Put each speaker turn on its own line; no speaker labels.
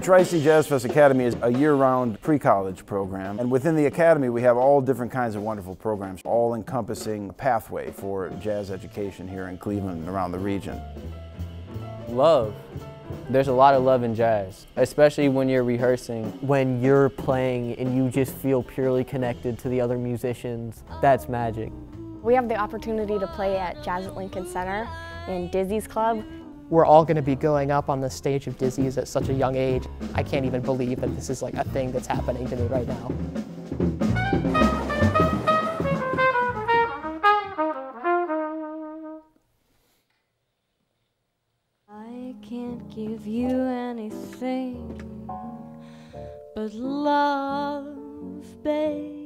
Tri-C Jazz Fest Academy is a year-round pre-college program, and within the academy we have all different kinds of wonderful programs, all encompassing pathway for jazz education here in Cleveland and around the region.
Love. There's a lot of love in jazz, especially when you're rehearsing.
When you're playing and you just feel purely connected to the other musicians, that's magic.
We have the opportunity to play at Jazz at Lincoln Center in Dizzy's Club.
We're all going to be going up on the stage of Dizzy's at such a young age. I can't even believe that this is like a thing that's happening to me right now.
I can't give you anything but love, babe.